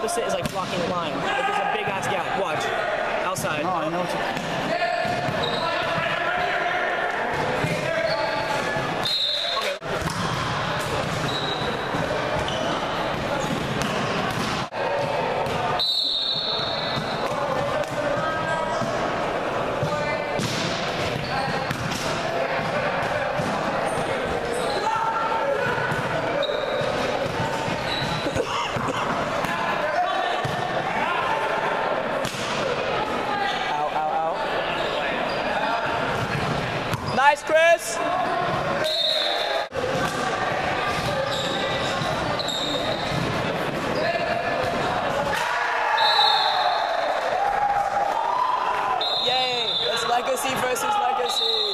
opposite is like blocking the line. Like there's a big ass gap. Watch. Outside. No, I know what you. Nice, Chris. Yay! It's legacy versus legacy.